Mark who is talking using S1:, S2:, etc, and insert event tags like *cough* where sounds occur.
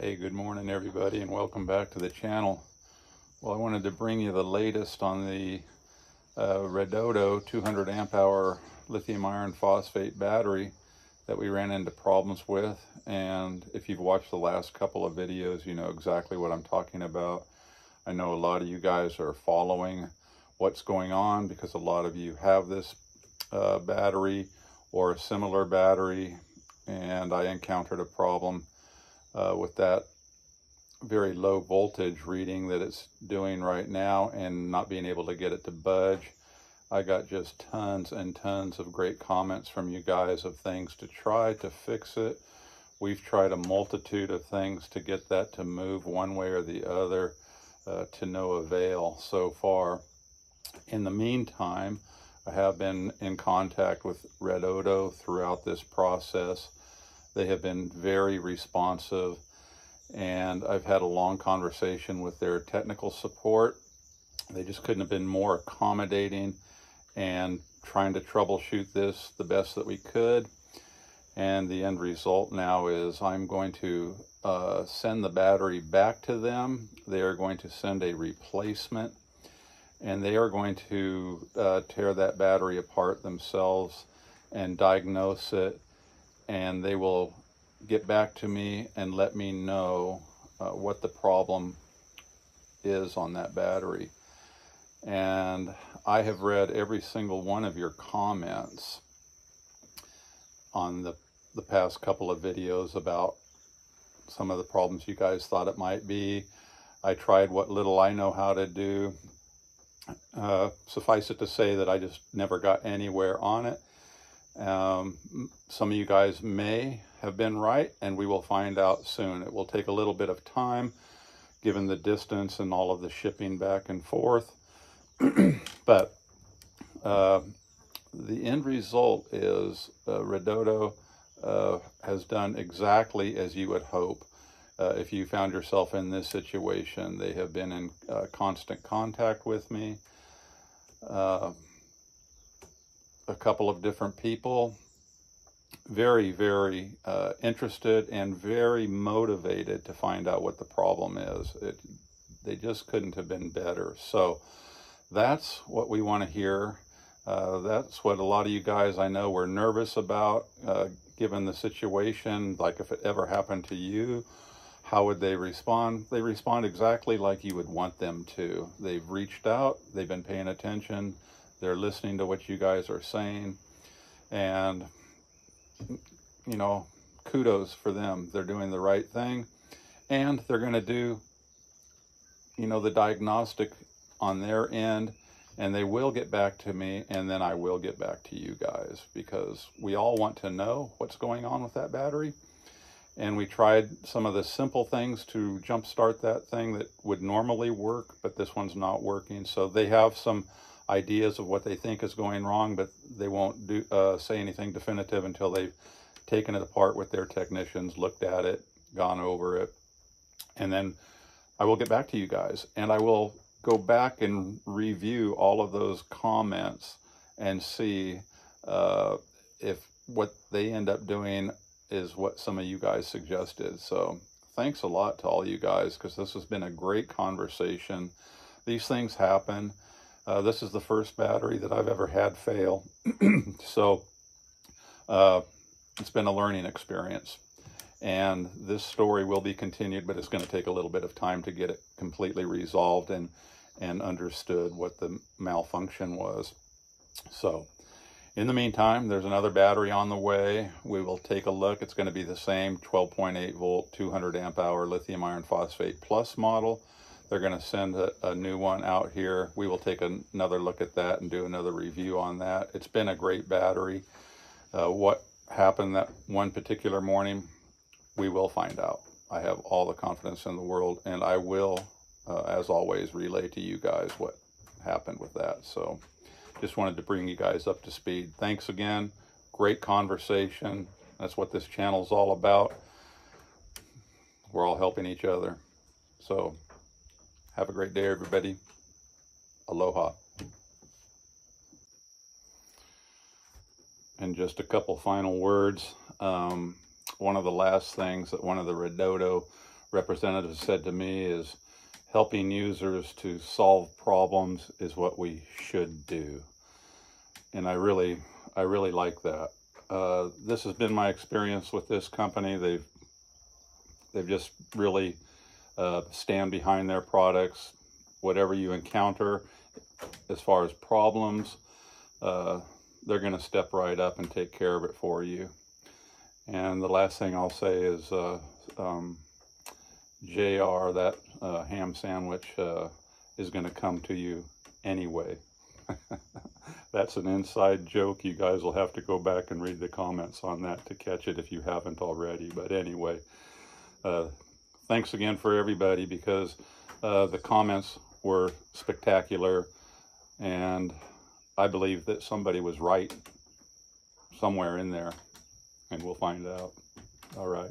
S1: Hey, good morning everybody and welcome back to the channel. Well, I wanted to bring you the latest on the uh, Redodo 200 amp hour lithium iron phosphate battery that we ran into problems with. And if you've watched the last couple of videos, you know exactly what I'm talking about. I know a lot of you guys are following what's going on because a lot of you have this uh, battery or a similar battery and I encountered a problem uh, with that very low voltage reading that it's doing right now and not being able to get it to budge. I got just tons and tons of great comments from you guys of things to try to fix it. We've tried a multitude of things to get that to move one way or the other uh, to no avail so far. In the meantime, I have been in contact with Redodo throughout this process they have been very responsive and I've had a long conversation with their technical support. They just couldn't have been more accommodating and trying to troubleshoot this the best that we could. And the end result now is I'm going to uh, send the battery back to them. They are going to send a replacement and they are going to uh, tear that battery apart themselves and diagnose it and they will get back to me and let me know uh, what the problem is on that battery. And I have read every single one of your comments on the, the past couple of videos about some of the problems you guys thought it might be. I tried what little I know how to do. Uh, suffice it to say that I just never got anywhere on it. Um, some of you guys may have been right, and we will find out soon. It will take a little bit of time, given the distance and all of the shipping back and forth. *clears throat* but uh, the end result is uh, Redodo uh, has done exactly as you would hope. Uh, if you found yourself in this situation, they have been in uh, constant contact with me. A couple of different people. Very, very uh, interested and very motivated to find out what the problem is. It, they just couldn't have been better. So that's what we want to hear. Uh, that's what a lot of you guys I know were nervous about, uh, given the situation. Like if it ever happened to you, how would they respond? They respond exactly like you would want them to. They've reached out, they've been paying attention, they're listening to what you guys are saying. And, you know, kudos for them. They're doing the right thing. And they're going to do, you know, the diagnostic on their end. And they will get back to me. And then I will get back to you guys because we all want to know what's going on with that battery. And we tried some of the simple things to jumpstart that thing that would normally work, but this one's not working. So they have some ideas of what they think is going wrong, but they won't do uh, say anything definitive until they've taken it apart with their technicians, looked at it, gone over it, and then I will get back to you guys, and I will go back and review all of those comments and see uh, if what they end up doing is what some of you guys suggested. So thanks a lot to all you guys because this has been a great conversation. These things happen. Uh, this is the first battery that I've ever had fail. *clears throat* so uh, it's been a learning experience. And this story will be continued, but it's going to take a little bit of time to get it completely resolved and, and understood what the malfunction was. So in the meantime, there's another battery on the way. We will take a look. It's going to be the same 12.8 volt, 200 amp hour lithium iron phosphate plus model. They're going to send a, a, new one out here. We will take an, another look at that and do another review on that. It's been a great battery. Uh, what happened that one particular morning, we will find out. I have all the confidence in the world, and I will, uh, as always, relay to you guys what happened with that. So just wanted to bring you guys up to speed. Thanks again. Great conversation. That's what this channel is all about. We're all helping each other. So have a great day, everybody. Aloha. And just a couple final words. Um, one of the last things that one of the Redodo representatives said to me is helping users to solve problems is what we should do. And I really, I really like that. Uh, this has been my experience with this company. They've, they've just really uh, stand behind their products. Whatever you encounter as far as problems, uh, they're going to step right up and take care of it for you. And the last thing I'll say is uh, um, JR, that uh, ham sandwich, uh, is going to come to you anyway. *laughs* That's an inside joke. You guys will have to go back and read the comments on that to catch it if you haven't already. But anyway, uh, thanks again for everybody because uh, the comments were spectacular and I believe that somebody was right somewhere in there and we'll find out. All right.